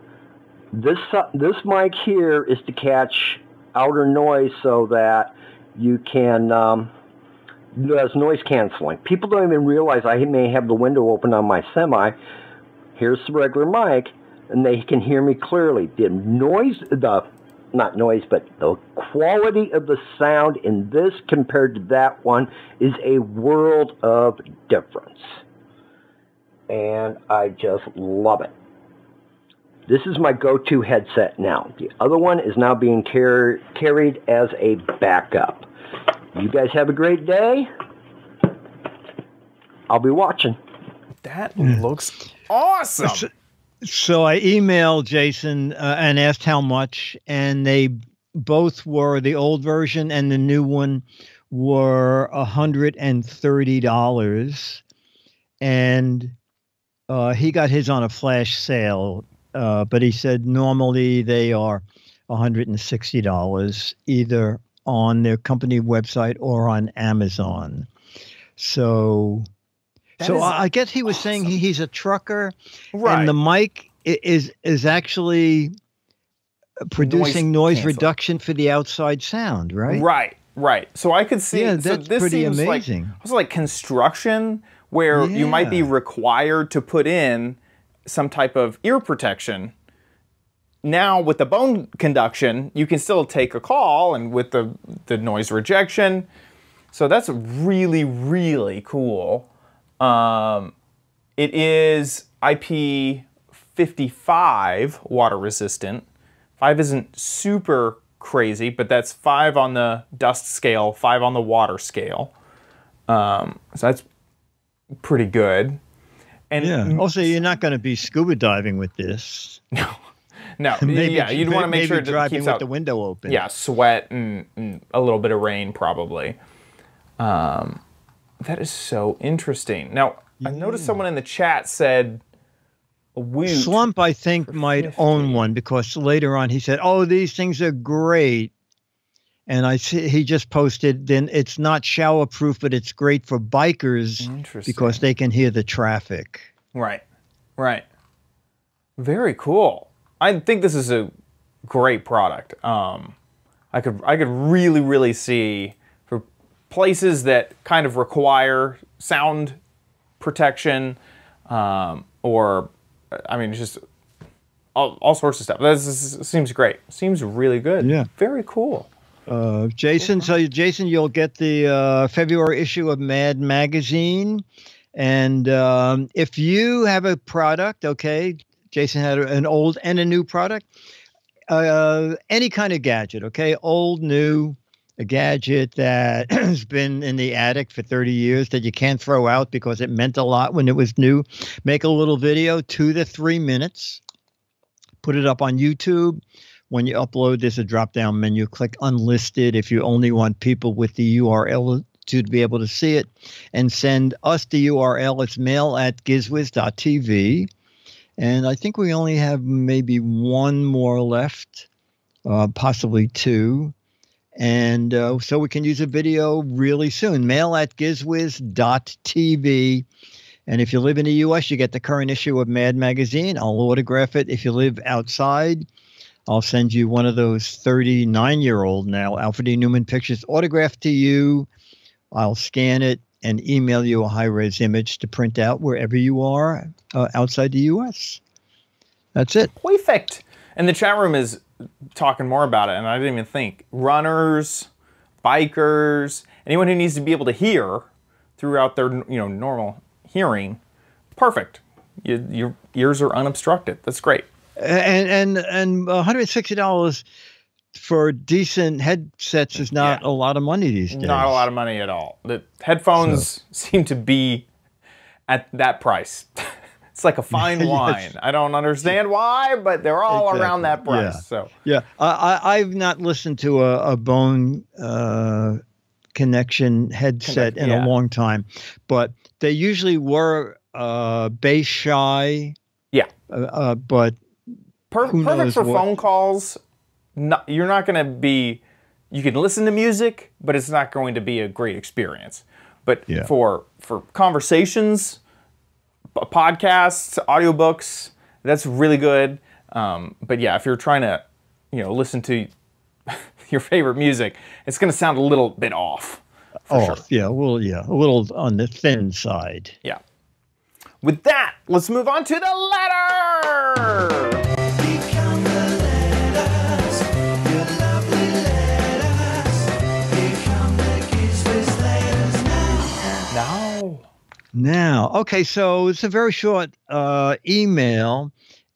This uh, this mic here is to catch outer noise so that you can um, does noise canceling. People don't even realize I may have the window open on my semi. Here's the regular mic, and they can hear me clearly. The noise, the not noise, but the quality of the sound in this compared to that one is a world of difference. And I just love it. This is my go-to headset now. The other one is now being car- carried as a backup. You guys have a great day. I'll be watching. That looks awesome. So I emailed Jason uh, and asked how much, and they both were the old version and the new one were a hundred and thirty dollars. And uh, he got his on a flash sale, uh, but he said normally they are $160 either on their company website or on Amazon. So, That so I, I guess he was saying he, he's a trucker, Right. and the mic is is actually producing noise, canceling. reduction for the outside sound, right? Right, right. So I could see. Yeah, that's so this pretty seems amazing. Like, also like construction, where you might be required to put in some type of ear protection. Now with the bone conduction, you can still take a call, and with the the noise rejection. So that's really really cool. Um, it is IP55 water resistant. Five isn't super crazy, but that's five on the dust scale, five on the water scale. Um, so that's pretty good. And Yeah. Also, you're not going to be scuba diving with this. [LAUGHS] no, [LAUGHS] Maybe, yeah, you'd want to make sure it driving keeps with out the window open. yeah, sweat and, and a little bit of rain probably. Um, that is so interesting. Now, I noticed someone in the chat said. Slump, I think, might own one because later on he said, "Oh, these things are great," and I see he just posted. Then it's not shower proof, but it's great for bikers because they can hear the traffic. Right. Right. Very cool. I think this is a great product. Um, I could I could really really see for places that kind of require sound protection um, or I mean just all, all sorts of stuff. This, is- seems great. Seems really good. Yeah. Very cool. Uh, Jason, so Jason, you'll get the uh, February issue of Mad Magazine, and um, if you have a product, okay, Jason had an old and a new product, uh, any kind of gadget, okay, old, new, a gadget that [CLEARS THROAT] has been in the attic for 30 years that you can't throw out because it meant a lot when it was new. Make a little video, two to three minutes, put it up on YouTube. When you upload, there's a drop down menu. Click unlisted if you only want people with the URL to be able to see it, and send us the URL. It's mail at gizwiz.tv. And I think we only have maybe one more left, uh, possibly two. And uh, so we can use a video really soon. Mail at gizwiz.tv. And if you live in the US, you get the current issue of Mad Magazine. I'll autograph it. If you live outside, I'll send you one of those 39 year old now Alfred E. Neuman pictures autographed to you. I'll scan it and email you a high res image to print out wherever you are uh, outside the US. That's it. Perfect. And the chat room is talking more about it, and I didn't even think. Runners, bikers, anyone who needs to be able to hear throughout their you know normal hearing, perfect. You, your ears are unobstructed. That's great. And and and $160 for decent headsets is not Yeah. a lot of money these days. Not a lot of money at all. The headphones [LAUGHS] seem to be at that price. [LAUGHS] it's like a [LAUGHS] fine Yes. wine. I don't understand why, but they're all around that price. Yeah. So Yeah, I, I, I've not listened to a, a bone uh, connection headset Connect- in yeah. a long time, but they usually were uh, bass shy. yeah. Uh, uh, but Per- perfect for what- phone calls. No, you're not going to be. You can listen to music, but it's not going to be a great experience. But Yeah. for for conversations, podcasts, audiobooks, that's really good. Um, but yeah, if you're trying to, you know, listen to [LAUGHS] your favorite music, it's going to sound a little bit off. For oh sure. yeah, well yeah, a little on the thin side. Yeah. With that, let's move on to the letter. Now. Okay, so it's a very short uh, email,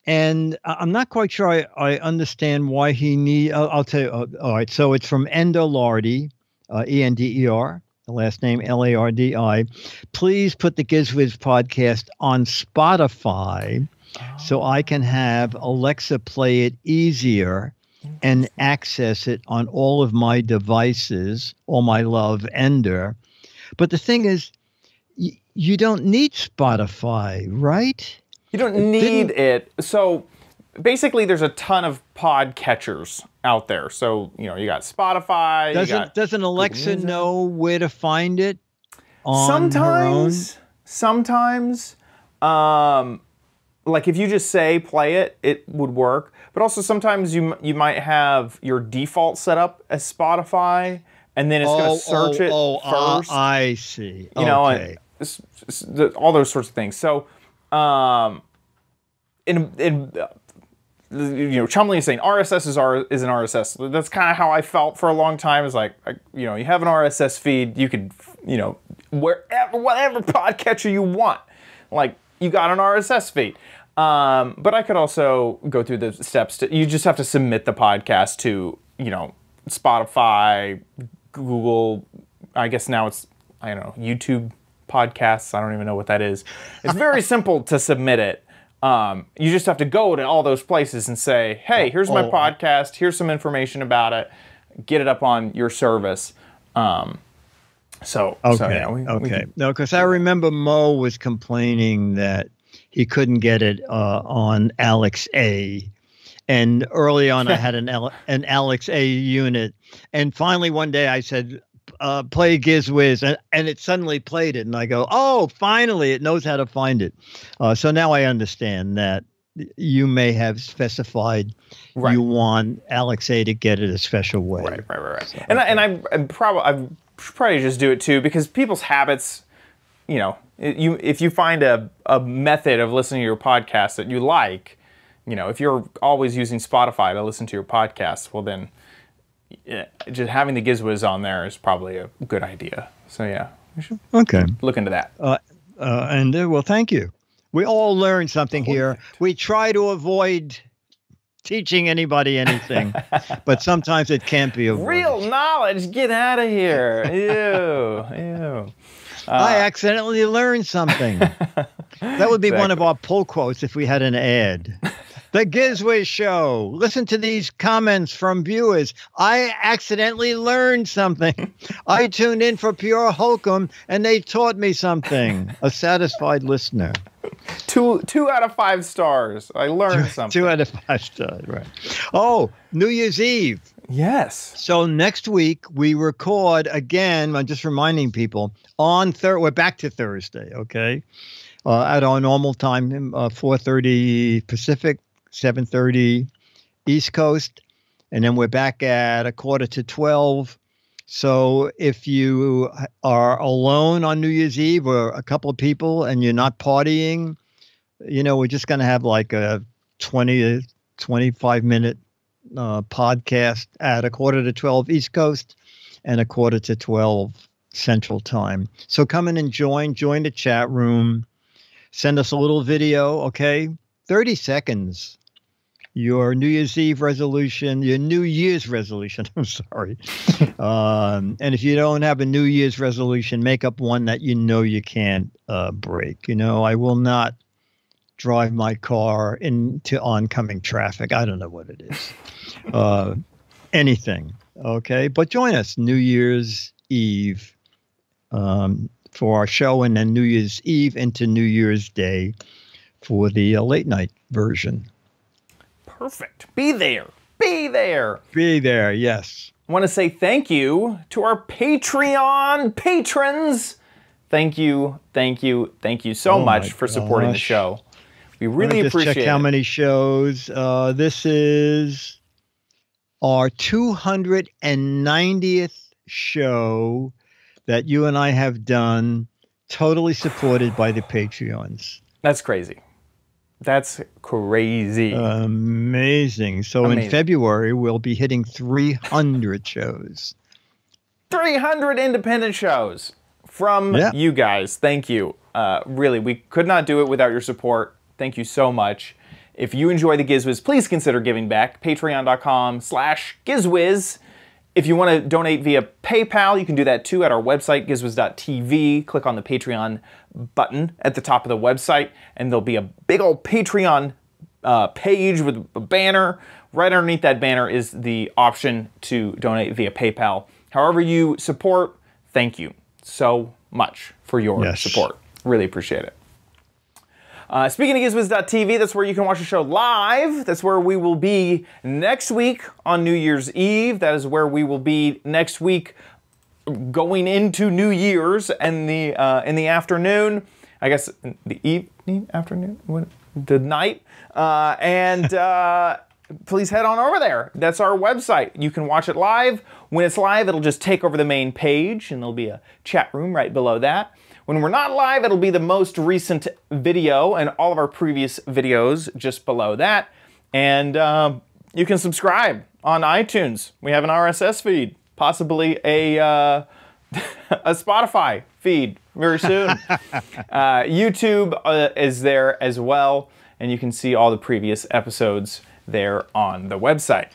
and I'm not quite sure I, I understand why he need. I'll, I'll tell you. Uh, all right, so it's from Ender Lardi, uh, E N D E R, the last name L A R D I. Please put the Gizwiz podcast on Spotify, so I can have Alexa play it easier and access it on all of my devices. All my love, Ender. But the thing is, you don't need Spotify, right? You don't need it. So basically, there's a ton of pod catchers out there. So you know, you got Spotify. Doesn't got doesn't Alexa know where to find it on sometimes, sometimes, um, like if you just say play it, it would work. But also sometimes you you might have your default set up as Spotify, and then it's Oh, going to search oh, it oh, ah, first. I see. you know, and all those sorts of things. So, um, in in uh, you know, Chumley is saying RSS is R is an RSS. That's kind of how I felt for a long time. Is like, I, you know, you have an RSS feed, you could, you know, wherever whatever podcatcher you want, like you got an RSS feed. Um, but I could also go through the steps to. You just have to submit the podcast to, you know, Spotify, Google. I guess now it's I don't know YouTube podcasts. I don't even know what that is. It's very [LAUGHS] simple to submit it. Um, you just have to go to all those places and say, "Hey, here's my Oh. podcast. Here's some information about it. Get it up on your service." Um, so, Okay. so yeah, we, we okay. can- no, because I remember Mo was complaining that he couldn't get it uh, on Alexa. And early on, I [LAUGHS] had an Al- an Alexa unit, and finally one day I said, uh, "Play GizWiz," and, and it suddenly played it, and I go, "Oh, finally, it knows how to find it." Uh, so now I understand that you may have specified Right. you want Alexa to get it a special way. Right, right, right, right. and I, and I, I probably I should probably just do it too because people's habits, you know, you if you find a, a method of listening to your podcast that you like, you know, if you're always using Spotify to listen to your podcast, well then, yeah, just having the Gizwiz on there is probably a good idea. So yeah, we should Okay. look into that. Uh, and uh, well, thank you. We all learned something here. We try to avoid teaching anybody anything, [LAUGHS] but sometimes it can't be avoided. Real knowledge, get out of here! [LAUGHS] Ew, ew. I accidentally learned something. [LAUGHS] that would be one of our pull quotes if we had an ad. The Gizwiz Show. Listen to these comments from viewers. I accidentally learned something. [LAUGHS] I tuned in for Pure hokum and they taught me something. A satisfied listener. Two two out of five stars. I learned something. Two out of five stars, right. Oh, New Year's Eve. yes. So next week we record again. I'm just reminding people on third. We're back to Thursday, okay? Uh, at our normal time, uh, 4:30 Pacific, 7:30 East Coast, and then we're back at a quarter to 12. So if you are alone on New Year's Eve or a couple of people and you're not partying, you know, we're just going to have like a 20 to 25 minute uh, podcast at a quarter to 12 East Coast and a quarter to 12 Central Time. So come in and join, join the chat room, send us a little video, okay? 30 seconds. Your New Year's Eve resolution, your New Year's resolution, [LAUGHS] I'm sorry. um, and if you don't have a New Year's resolution, make up one that you know you can't uh, break. You know, I will not drive my car into oncoming traffic. I don't know what it is. [LAUGHS] uh, anything. Okay. But join us New Year's Eve um, for our show and then New Year's Eve into New Year's Day for the uh, late night version. Perfect. Be there. Be there. Be there. Yes. I want to say thank you to our Patreon patrons. Thank you, thank you, thank you so Oh much for supporting the show. We really just appreciate check how many shows. Uh, this is our 290th show that you and I have done, totally supported by the Patreons. That's crazy. That's crazy. Amazing. So Amazing. in February, we'll be hitting 300 shows. 300 independent shows from Yeah. you guys. Thank you. Uh, really, we could not do it without your support. Thank you so much. If you enjoy the Gizwiz, please consider giving back. Patreon.com slash Gizwiz. If you want to donate via PayPal, you can do that too at our website, gizwiz.tv. Click on the Patreon button at the top of the website, and there'll be a big old Patreon uh, page with a banner. Right underneath that banner is the option to donate via PayPal. However, you support, thank you so much for your Yes. support. Really appreciate it. Uh, speaking of GizWiz.tv, that's where you can watch the show live. That's where we will be next week on New Year's Eve. That is where we will be next week going into New Year's and the uh, in the afternoon. I guess the evening, afternoon, the night, uh, and uh, [LAUGHS] please head on over there. That's our website. You can watch it live. When it's live, it'll just take over the main page, and there'll be a chat room right below that. When we're not live, it'll be the most recent video and all of our previous videos just below that. And uh, you can subscribe on iTunes. We have an RSS feed, possibly a uh, [LAUGHS] a Spotify feed very soon. [LAUGHS] uh, YouTube uh, is there as well, and you can see all the previous episodes there on the website.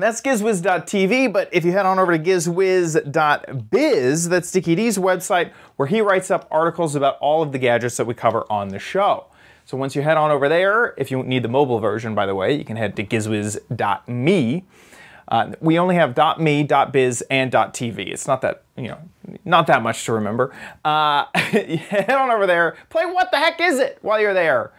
That's gizwiz.tv, but if you head on over to gizwiz.biz, that's Dicky D's website, where he writes up articles about all of the gadgets that we cover on the show. So once you head on over there, if you need the mobile version, by the way, you can head to gizwiz.me. Uh, we only have .me, .biz, and .tv. It's not that, you know, not that much to remember. Uh, [LAUGHS] head on over there, play What the Heck Is It while you're there.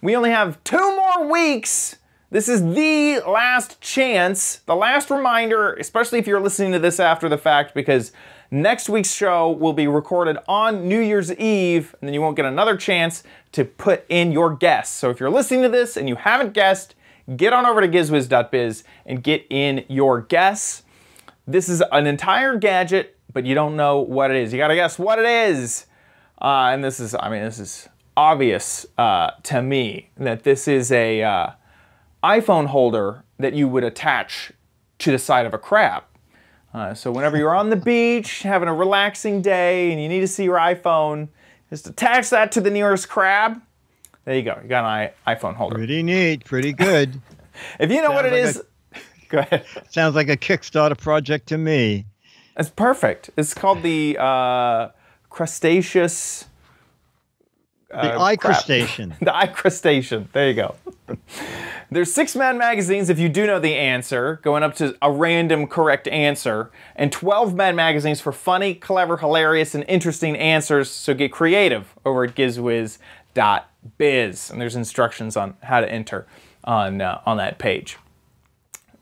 We only have two more weeks. This is the last chance, the last reminder, especially if you're listening to this after the fact, because next week's show will be recorded on New Year's Eve, and then you won't get another chance to put in your guess. So if you're listening to this and you haven't guessed, get on over to gizwiz.biz and get in your guess. This is an entire gadget, but you don't know what it is. You gotta guess what it is. Uh, and this is, I mean, this is obvious uh, to me that this is a uh, iPhone holder that you would attach to the side of a crab. Uh, so whenever you're on the beach, having a relaxing day, and you need to see your iPhone, just attach that to the nearest crab. There you go. You got an iPhone holder. Pretty neat. Pretty good. [LAUGHS] if you know what it like is, [LAUGHS] go ahead. Sounds like a Kickstarter project to me. It's perfect. It's called the uh, crustaceous. The uh, crap. [LAUGHS] iCrustacean. the iCrustacean. There you go. There's six Mad magazines if you do know the answer, going up to a random correct answer, and 12 Mad magazines for funny, clever, hilarious, and interesting answers. So get creative over at gizwiz.biz, and there's instructions on how to enter on uh, on that page.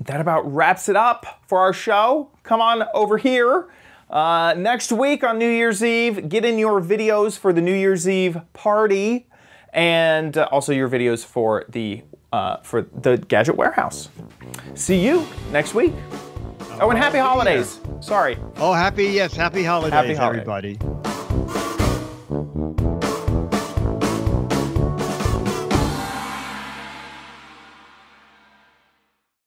That about wraps it up for our show. Come on over here. Uh, next week on New Year's Eve, get in your videos for the New Year's Eve party, and uh, also your videos for the uh, for the Gadget Warehouse. See you next week. Oh, and happy holidays. Sorry. Oh, happy, yes, happy holidays, Happy holidays. everybody.